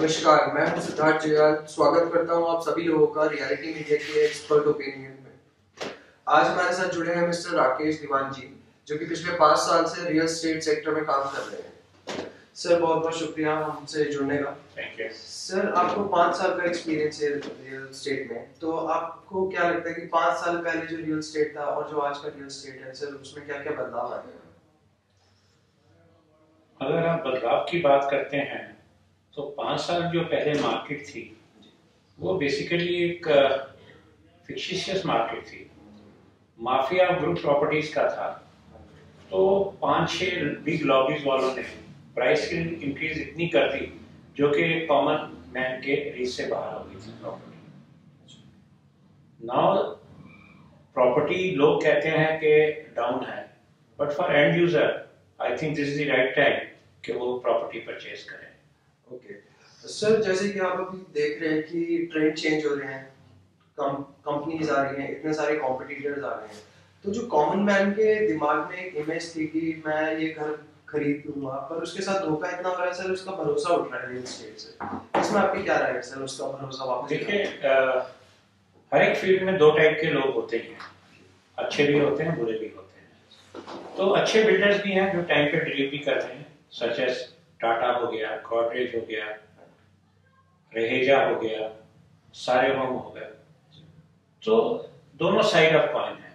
नमस्कार मैं हूँ सिद्धार्थ जयाल। स्वागत करता हूँ आप सभी लोगों का रियलिटी मीडिया के एक्सपर्ट ओपिनियन में। आज हमारे साथ जुड़े हैं मिस्टर राकेश दीवान जी जो कि पिछले पाँच साल से रियल स्टेट सेक्टर में काम कर रहे हैं। सर बहुत बहुत शुक्रिया हमसे जुड़ने का। थैंक यू सर आपको पाँच साल का एक्सपीरियंस है रियल स्टेट में तो आपको क्या लगता है कि पाँच साल पहले जो रियल स्टेट था और जो आज का रियल स्टेट है सर उसमें क्या क्या बदलाव आए हैं? अगर आप बदलाव की बात करते हैं तो पाँच साल जो पहले मार्केट थी, वो बेसिकली एक फिक्शिशियस मार्केट थी। माफिया ग्रुप प्रॉपर्टीज़ का था। तो पाँच छह बिग लॉबीज वालों ने प्राइस की इंक्रीज इतनी कर दी, जो कि कॉमन मैन के रीच से बाहर हो गई थी प्रॉपर्टी नाउ प्रॉपर्टी लोग कहते हैं कि डाउन है but for end user I think this is the right time कि वो प्रॉपर्टी परचेज करें। सर जैसे कि आप अभी देख रहे हैं कि ट्रेंड चेंज हो रहे हैं कंपनीज़ आ रही हैं, इतने सारे कॉम्पिटिटर्स आ रहे हैं। तो जो कॉमन मैन के दिमाग में एक इमेज थी कि मैं ये घर खरीद लूँगा, पर उसके साथ धोखा इतना रहा है, सर, उसका भरोसा उठ रहा है रियल एस्टेट से। इसमें आपकी क्या राय है, सर, उसका भरोसा वापस देखिए हर एक फ़ील्ड में दो टाइप के लोग होते हैं अच्छे भी होते हैं, बुरे भी होते हैं। तो अच्छे बिल्डर्स भी हैं जो टाइम पे डिलीवरी करते हैं सच एस टाटा हो गया गॉडरेज हो गया रहेजा हो गया, सारे होम हो गया तो दोनों साइड ऑफ़ कॉइन है।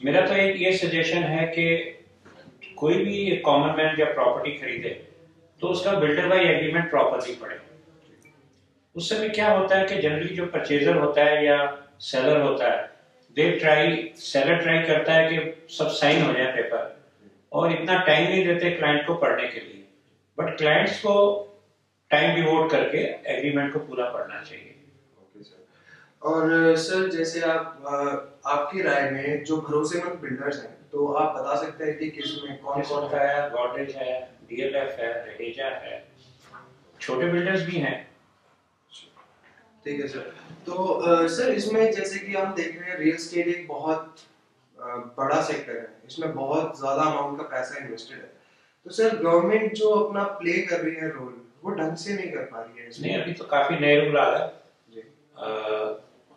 मेरा तो एक ये सजेशन है कि कोई भी कॉमन मैन जब प्रॉपर्टी खरीदे तो उसका बिल्डर बाई एग्रीमेंट प्रॉपरली पड़े उस समय क्या होता है कि जनरली जो परचेजर होता है या सेलर होता है दे ट्राई सेलर ट्राई करता है कि सब साइन हो जाए पेपर और इतना टाइम नहीं देते क्लाइंट को पढ़ने के लिए। बट क्लाइंट्स को टाइम डिवोट करके एग्रीमेंट को पूरा पढ़ना चाहिए। और सर जैसे आप आपकी राय में जो भरोसेमंद बिल्डर्स हैं तो आप बता सकते हैं कि किसमें कौन कौन है? गॉडरेज है डीएलएफ है रहेजा है। छोटे बिल्डर्स भी हैं। ठीक है सर तो आ, सर इसमें जैसे कि हम देख रहे हैं रियल स्टेट एक बहुत आ, बड़ा सेक्टर है। इसमें बहुत ज़्यादा अमाउंट का पैसा इन्वेस्टेड है। तो सर गवर्नमेंट जो अपना प्ले कर रही है रोल वो ढंग से नहीं कर पा रही है नहीं अभी तो काफ़ी नए रूल आ गए।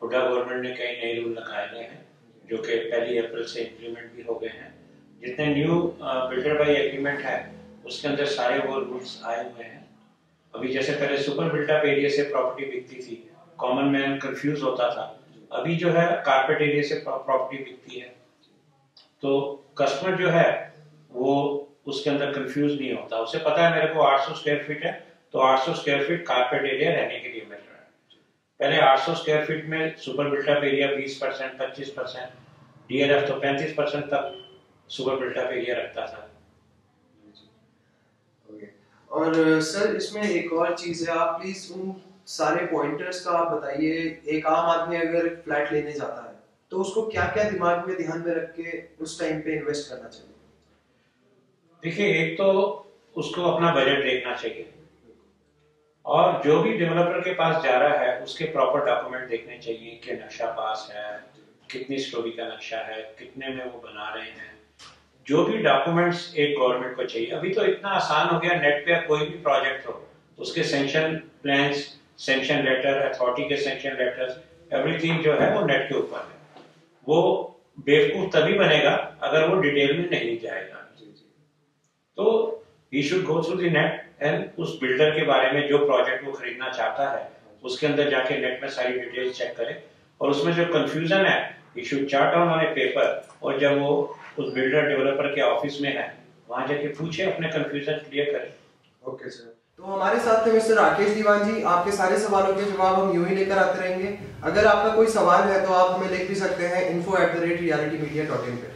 हुडा गवर्नमेंट ने कई नए रूल लगाए गए हैं जो। कि पहली अप्रैल से इम्प्लीमेंट भी हो गए हैं। जितने न्यू बिल्डर बाई एग्रीमेंट है उसके अंदर सारे वो रूल्स आए हुए हैं। अभी जैसे पहले सुपर बिल्डअप एरिया से प्रॉपर्टी बिकती थी कॉमन मैन कंफ्यूज होता था। अभी जो है कारपेट एरिया से प्रॉपर्टी बिकती है। तो कस्टमर जो है वो उसके अंदर कंफ्यूज नहीं होता। उसे पता है मेरे को 800 स्क्वायर फीट है तो 800 स्क्वायर फीट कारपेट एरिया रहने के लिए मिल रहा है। पहले 800 स्क्वायर फीट में super built up area 20 percent पच्चीस परसेंट डीएलएफ तो 35 परसेंट तक सुपर बिल्टअप एरिया रखता था। और सर इसमें एक और चीज़ है आप प्लीज़ उन सारे पॉइंटर्स का आप बताइए एक आम आदमी अगर फ्लैट लेने जाता है तो उसको क्या क्या दिमाग में ध्यान में रख के उस टाइम पे इन्वेस्ट करना चाहिए? देखिए एक तो उसको अपना बजट देखना चाहिए। और जो भी डेवलपर के पास जा रहा है, उसके प्रॉपर डॉक्यूमेंट देखने चाहिए कि नक्शा पास है, कितनी स्टोरी का नक्शा है, कितने में वो बना रहे हैं। जो भी डॉक्यूमेंट्स एक गवर्नमेंट को चाहिए। अभी तो इतना आसान हो गया नेट पे कोई भी प्रोजेक्ट हो उसके sanction plan sanction letter authority के सेंक्शन लेटर्स एवरीथिंग जो है वो नेट के ऊपर है। वो बेवकूफ़ तभी बनेगा अगर वो डिटेल में नहीं जाएगा। तो he should go through the net and उस बिल्डर के बारे में जो प्रोजेक्ट वो खरीदना चाहता है, उसके अंदर जाके नेट में सारी डिटेल्स चेक करे। और उसमें जो कंफ्यूजन है should chart down on a paper और जब वो उस बिल्डर डेवलपर के ऑफ़िस में है, वहाँ जाके पूछे, अपने कंफ्यूजन क्लियर करें। ओके सर तो हमारे साथ थे मिस्टर राकेश दीवान जी। आपके सारे सवालों के जवाब हम यूँ ही लेकर आते रहेंगे। अगर आपका कोई सवाल है तो आप हमें लिख भी सकते हैं info at the rate reality media dot in पे।